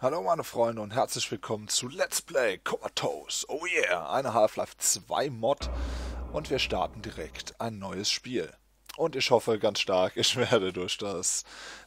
Hallo meine Freunde und herzlich willkommen zu Let's Play Comatose. Oh yeah, eine Half-Life 2 Mod und wir starten direkt ein neues Spiel. Und ich hoffe ganz stark, ich werde durch das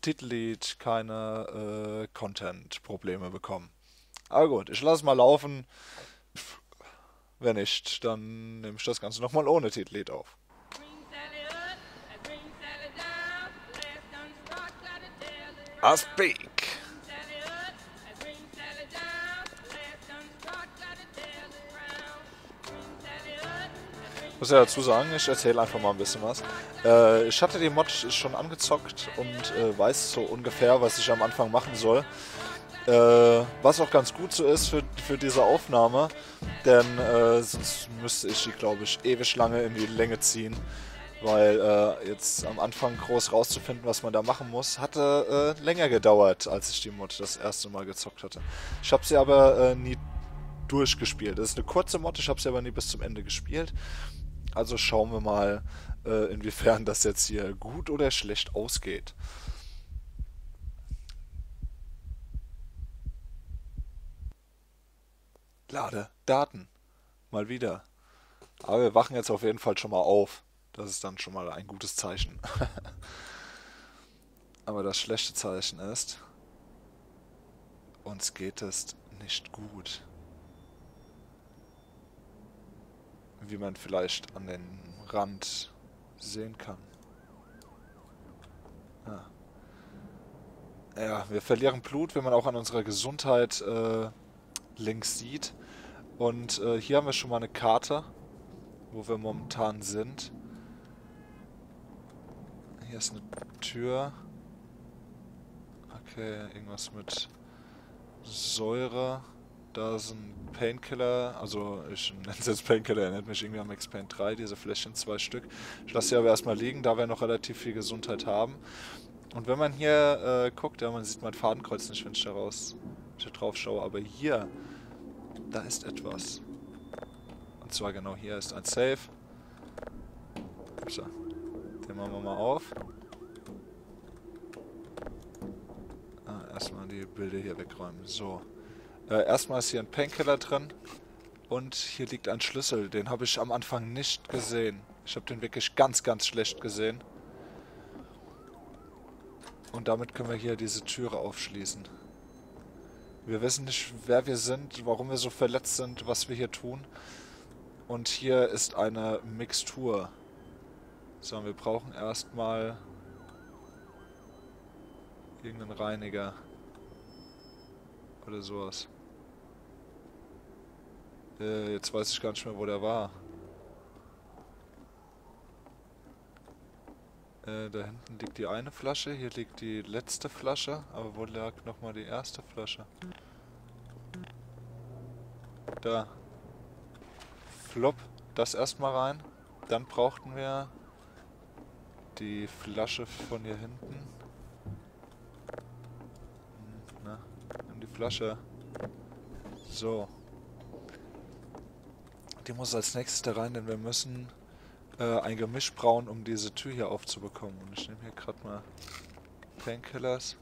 Titellied keine äh, Content-Probleme bekommen. Aber gut, ich lasse mal laufen. Wenn nicht, dann nehme ich das Ganze nochmal ohne Titellied auf. I speak. Muss ja dazu sagen, ich erzähle einfach mal ein bisschen was. Äh, ich hatte die Mod schon angezockt und äh, weiß so ungefähr, was ich am Anfang machen soll. Äh, was auch ganz gut so ist für, für diese Aufnahme, denn äh, sonst müsste ich die, glaube ich, ewig lange in die Länge ziehen. Weil äh, jetzt am Anfang groß rauszufinden, was man da machen muss, hatte äh, länger gedauert, als ich die Mod das erste Mal gezockt hatte. Ich habe sie aber nie durchgespielt. Das ist eine kurze Mod, ich habe sie aber nie bis zum Ende gespielt. Also schauen wir mal, äh, inwiefern das jetzt hier gut oder schlecht ausgeht. Lade Daten. Mal wieder. Aber wir wachen jetzt auf jeden Fall schon mal auf. Das ist dann schon mal ein gutes Zeichen. Aber das schlechte Zeichen ist, uns geht es nicht gut. Wie man vielleicht an den Rand sehen kann. Ja. ja, wir verlieren Blut, wie man auch an unserer Gesundheit äh, links sieht. Und äh, hier haben wir schon mal eine Karte, wo wir momentan sind. Hier ist eine Tür. Okay, irgendwas mit Säure. Da ist ein Painkiller, also ich nenne es jetzt Painkiller, erinnert mich irgendwie an Max Payne 3, diese Fläschchen, zwei Stück. Ich lasse sie aber erstmal liegen, da wir noch relativ viel Gesundheit haben. Und wenn man hier äh, guckt, ja, man sieht mein Fadenkreuz nicht, wenn ich da raus ich da drauf schaue, aber hier, da ist etwas. Und zwar genau hier ist ein Safe. So, den machen wir mal auf. Ah, erstmal die Bilder hier wegräumen. So. Äh, erstmal ist hier ein Painkiller drin. Und hier liegt ein Schlüssel. Den habe ich am Anfang nicht gesehen. Ich habe den wirklich ganz, ganz schlecht gesehen. Und damit können wir hier diese Türe aufschließen. Wir wissen nicht, wer wir sind, warum wir so verletzt sind, was wir hier tun. Und hier ist eine Mixtur. So, wir brauchen erstmal irgendeinen Reiniger. Oder sowas. Äh, jetzt weiß ich gar nicht mehr, wo der war. Äh, da hinten liegt die eine Flasche, hier liegt die letzte Flasche. Aber wo lag nochmal die erste Flasche? Da. Flop, das erstmal rein. Dann brauchten wir die Flasche von hier hinten. Hm, na, nimm die Flasche. So. Die muss als nächstes da rein, denn wir müssen äh, ein Gemisch brauen, um diese Tür hier aufzubekommen. Und ich nehme hier gerade mal Painkillers.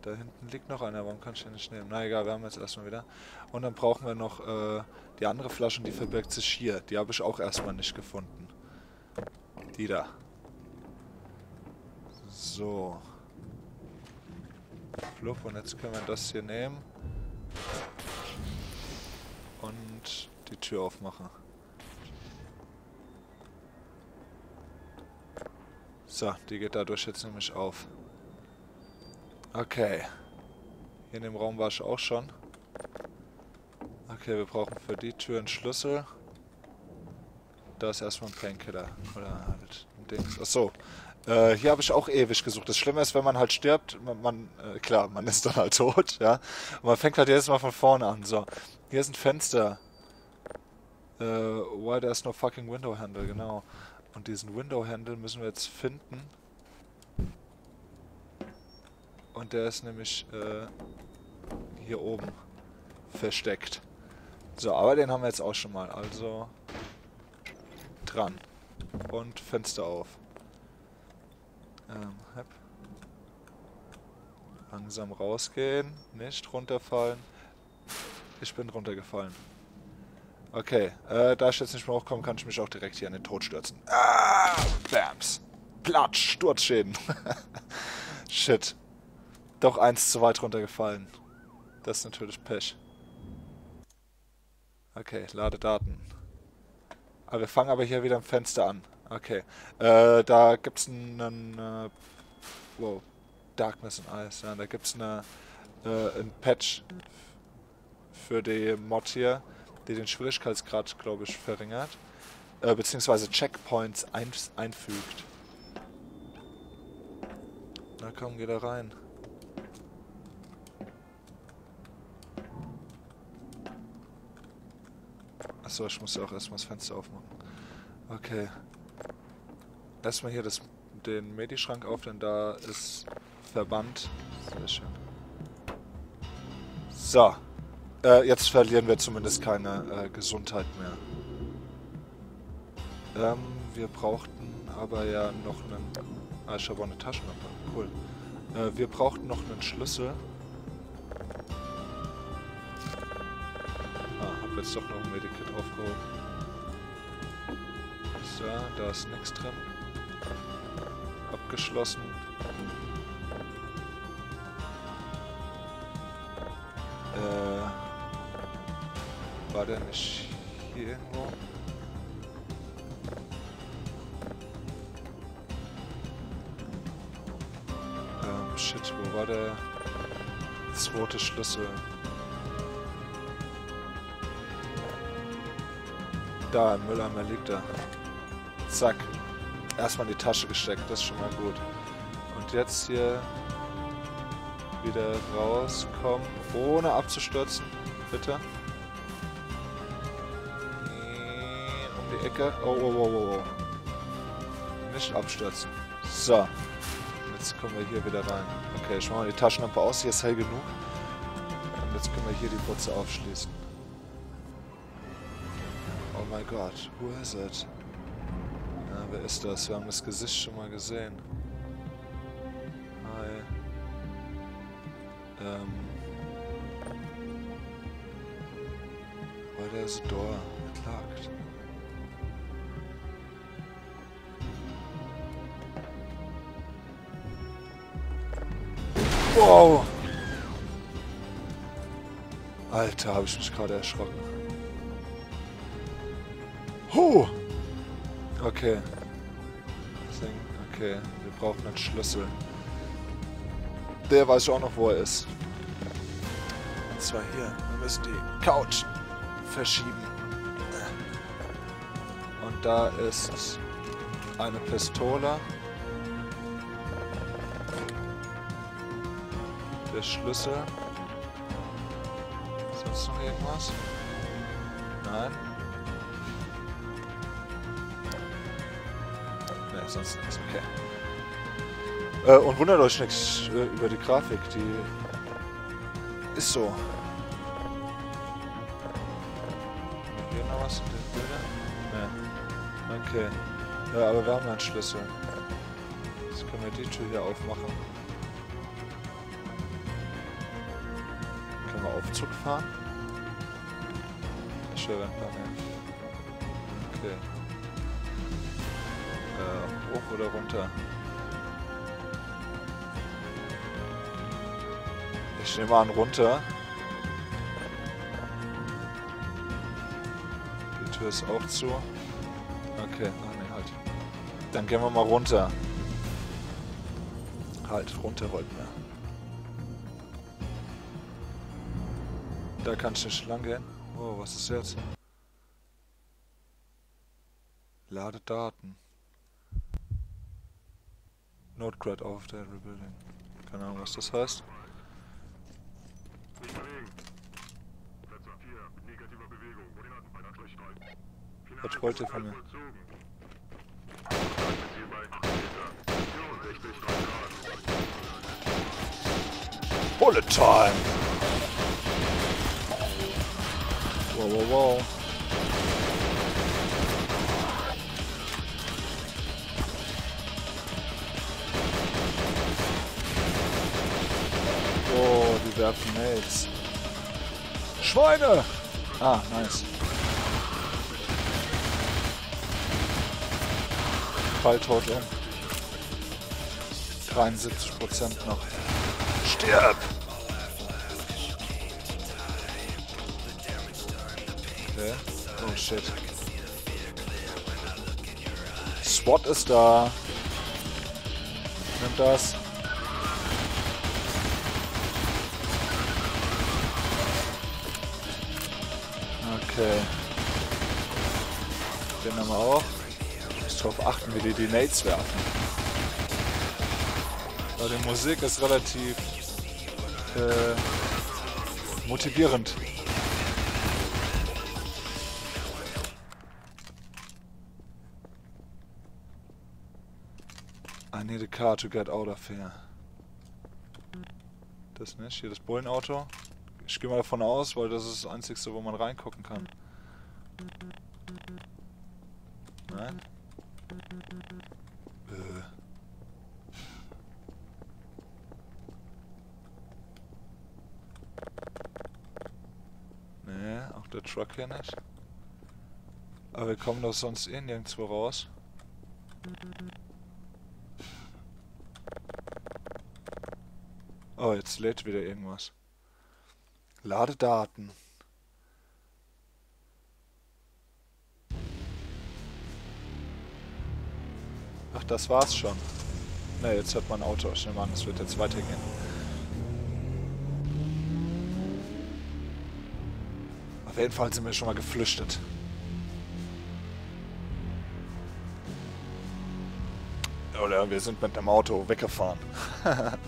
Da hinten liegt noch einer, warum kann ich den nicht nehmen? Na egal, wir haben jetzt erstmal wieder. Und dann brauchen wir noch äh, die andere Flasche die verbirgt sich hier. Die habe ich auch erstmal nicht gefunden. Die da. So. Fluff, und jetzt können wir das hier nehmen Tür aufmachen. So, die geht dadurch jetzt nämlich auf. Okay. Hier in dem Raum war ich auch schon. Okay, wir brauchen für die Tür einen Schlüssel. Da ist erstmal ein Painkiller. Oder halt ein Ding. Achso. Äh, hier habe ich auch ewig gesucht. Das Schlimme ist, wenn man halt stirbt, man, man äh, klar, man ist dann halt tot, ja. Und man fängt halt jedes Mal von vorne an. So, hier ist ein Fenster. Äh, why there's no fucking window handle, genau. Und diesen Window Handle müssen wir jetzt finden. Und der ist nämlich äh, hier oben versteckt. So, aber den haben wir jetzt auch schon mal. Also dran. Und Fenster auf. Ähm, hep. Langsam rausgehen. Nicht runterfallen. Ich bin runtergefallen. Okay, äh, da ich jetzt nicht mehr hochkomme, kann ich mich auch direkt hier in den Tod stürzen. Ah, Bams. Platsch, Sturzschäden. Shit. Doch eins zu weit runtergefallen. Das ist natürlich Pech. Okay, lade Daten. Aber wir fangen aber hier wieder im Fenster an. Okay. Äh, da gibt's einen... Äh, wow. Darkness and Ice. Ja, da gibt's eine, äh, ein Patch für die Mod hier die den Schwierigkeitsgrad, glaube ich, verringert. Äh, beziehungsweise Checkpoints ein einfügt. Na komm, geh da rein. Achso, ich muss ja auch erstmal das Fenster aufmachen. Okay. Erstmal hier das, den Medischrank auf, denn da ist Verband. Sehr schön. So. Äh, jetzt verlieren wir zumindest keine äh, Gesundheit mehr. Ähm, wir brauchten aber ja noch einen... Ah, ich habe auch eine Taschenlampe. Cool. Äh, wir brauchten noch einen Schlüssel. Ah, hab jetzt doch noch ein Medikit aufgehoben. So, da ist nichts drin. Abgeschlossen. War der nicht hier irgendwo? Ähm, shit, wo war der zweite Schlüssel? Da, im Mülleimer liegt er. Zack. Erstmal in die Tasche gesteckt, das ist schon mal gut. Und jetzt hier wieder rauskommen, ohne abzustürzen, bitte. Ecke. Oh, oh, oh, oh, oh. Nicht abstürzen. So. Jetzt kommen wir hier wieder rein. Okay, ich mache mal die Taschenlampe aus. Hier ist hell genug. Und jetzt können wir hier die Putze aufschließen. Oh mein Gott. Who is it? Ja, wer ist das? Wir haben das Gesicht schon mal gesehen. Hi. Ähm. Why there's a door? It locked. Wow. Alter, habe ich mich gerade erschrocken. Huh. Okay. Okay, wir brauchen einen Schlüssel. Der weiß auch noch, wo er ist. Und zwar hier. Wir müssen die Couch verschieben. Und da ist eine Pistole. Der Schlüssel. Sonst noch irgendwas? Nein. Ne, sonst nichts. Okay. Äh, und wundert euch nichts äh, über die Grafik. Die ist so. Hier noch was in den Bildern? Ne. Okay. Ja, aber wir haben einen Schlüssel. Jetzt können wir die Tür hier aufmachen. Aufzug fahren? Schwerwandpanel. Okay. Äh, hoch oder runter? Ich nehme an runter. Die Tür ist auch zu. Okay, ach nee, halt. Dann gehen wir mal runter. Halt, runter wollten wir. Da kann ich nicht lang gehen. Oh, was ist jetzt? Lade Daten. Notecrad auf der Rebuilding. Keine Ahnung, was das heißt. Was wollt ihr von mir? Bullet Time! Whoa, whoa, whoa. Oh, die werfen Nades. Schweine! Ah, nice. Fall tot um. 73% noch. Stirb! Okay. Oh shit. SWAT ist da. Nimm das. Okay. Den haben wir auch. Muss darauf achten, wie die die Nades werfen. Aber die Musik ist relativ äh, motivierend. Need a car to get out of here. Das nicht. Hier das Bullenauto. Ich gehe mal davon aus, weil das ist das einzigste, wo man reingucken kann. Nein? Äh. Nee, auch der Truck hier nicht. Aber wir kommen doch sonst eh nirgendwo raus. Oh, jetzt lädt wieder irgendwas. Lade Daten. Ach, das war's schon. Ne, jetzt hört man Auto. Ich nehme an, es wird jetzt weitergehen. Auf jeden Fall sind wir schon mal geflüchtet. Oder wir sind mit dem Auto weggefahren.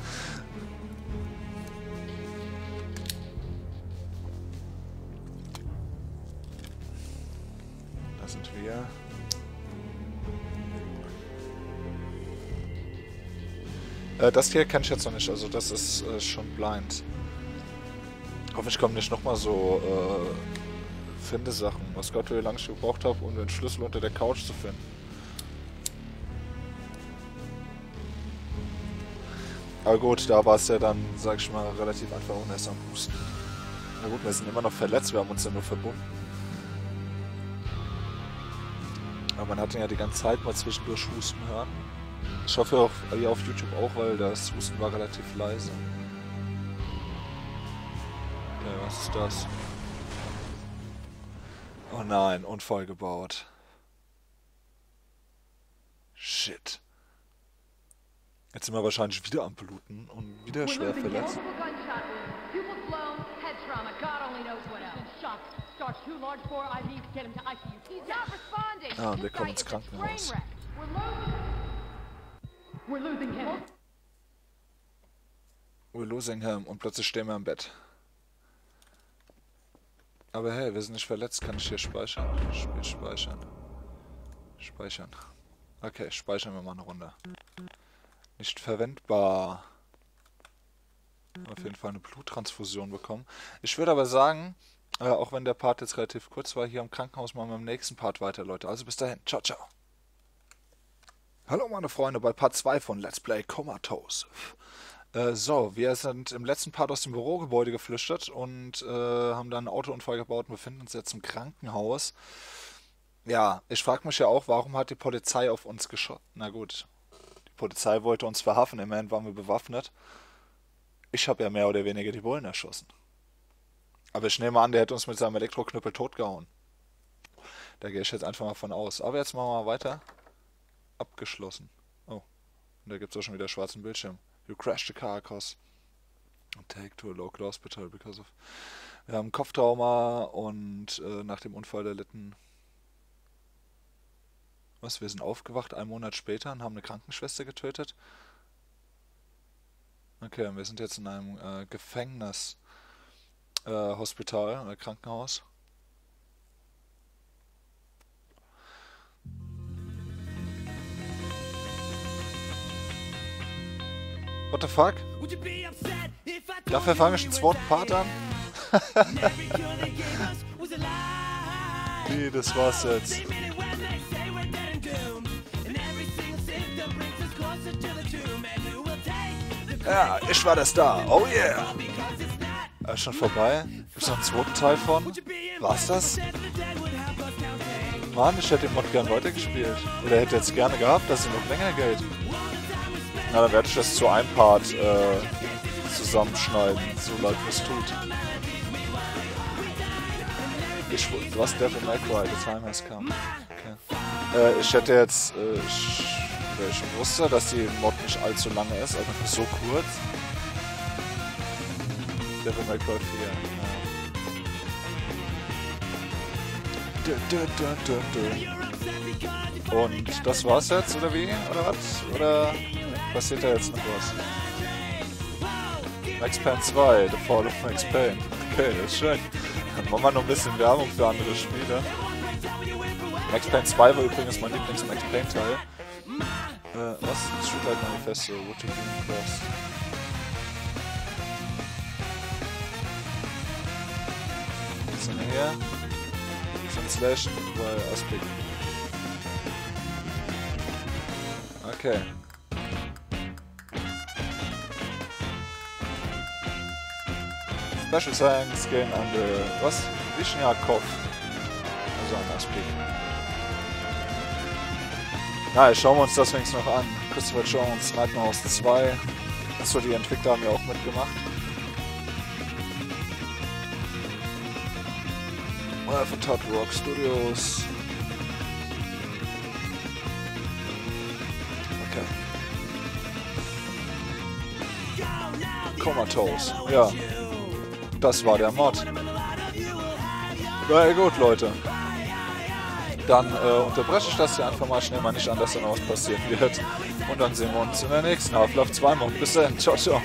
Äh, das hier kann ich jetzt noch nicht, also das ist äh, schon blind. Ich hoffe, ich komme nicht nochmal so äh, Finde-Sachen. Was Gott, wie lange ich gebraucht habe, um den Schlüssel unter der Couch zu finden. Aber gut, da war es ja dann, sag ich mal, relativ einfach und erst am Husten. Na gut, wir sind immer noch verletzt, wir haben uns ja nur verbunden. Aber man hat ihn ja die ganze Zeit mal zwischendurch husten hören. Ich hoffe auch, ihr auf YouTube auch, weil das Husten war relativ leise. Okay, was ist das? Oh nein, Unfall gebaut. Shit. Jetzt sind wir wahrscheinlich wieder am Bluten und wieder schwer verletzt. Ah, und wir kommen ins Krankenhaus. We're losing him. We're losing him. Und plötzlich stehen wir im Bett. Aber hey, wir sind nicht verletzt. Kann ich hier speichern? Spiel speichern. Speichern. Okay, speichern wir mal eine Runde. Nicht verwendbar. Auf jeden Fall eine Bluttransfusion bekommen. Ich würde aber sagen, äh, auch wenn der Part jetzt relativ kurz war, hier im Krankenhaus machen wir im nächsten Part weiter, Leute. Also bis dahin. Ciao, ciao. Hallo meine Freunde bei Part 2 von Let's Play Comatose. Äh, so, wir sind im letzten Part aus dem Bürogebäude geflüchtet und äh, haben dann einen Autounfall gebaut und befinden uns jetzt im Krankenhaus. Ja, ich frage mich ja auch, warum hat die Polizei auf uns geschossen? Na gut, die Polizei wollte uns verhaften, immerhin waren wir bewaffnet. Ich habe ja mehr oder weniger die Bullen erschossen. Aber ich nehme an, der hätte uns mit seinem Elektroknüppel totgehauen. Da gehe ich jetzt einfach mal von aus. Aber jetzt machen wir mal weiter abgeschlossen. Oh, und da gibt es auch schon wieder schwarzen Bildschirm. You crashed the car cause take to a local hospital because of... Wir haben Kopftrauma und äh, nach dem Unfall erlitten... Was, wir sind aufgewacht einen Monat später und haben eine Krankenschwester getötet? Okay, wir sind jetzt in einem äh, Gefängnis, äh, Hospital, äh, Krankenhaus. What the fuck? Dafür fange ich den zweiten Part an? nee, das war's jetzt. Ja, ich war der Star. Oh yeah. Äh, schon vorbei? Gibt's noch einen zweiten Teil von? War's das? Mann, ich hätte den Mod gern weitergespielt. Oder hätte jetzt gerne gehabt, dass es noch länger geht. Na, dann werde ich das zu einem Part äh, zusammenschneiden, so leid es tut. Ich, hast Devil May Cry, the time has come. Okay. Äh, ich hätte jetzt, äh, ich, ich wusste, dass die Mod nicht allzu lange ist, aber nur so kurz. Devil May Cry 4. Ja. Und das war's jetzt, oder wie? Oder was? Oder passiert da jetzt noch was? Max Payne 2, The Fall of Max Payne. Okay, das ist schön. Dann machen wir noch ein bisschen Werbung für andere Spiele. Max Payne 2 war übrigens mein Lieblings-Max Payne Teil. Äh, was? Streetlight Manifesto, What to Green Cross. Was sind wir hier? Translation by Aspik. Okay. Special Thanks gehen an der, was? Vishnyakov. Also an Aspik. Na, schauen wir uns das wenigstens noch an. Christopher Jones, Nightmare House 2. Achso, die Entwickler haben ja auch mitgemacht. Alpha Todd Rock Studios. Okay. Comatose. Ja. Das war der Mod. Ja, gut, Leute. Dann äh, unterbreche ich das hier einfach mal schnell mal nicht an, dass dann was passieren wird. Und dann sehen wir uns in der nächsten Half-Life 2 Mod. Bis dann. Ciao, ciao.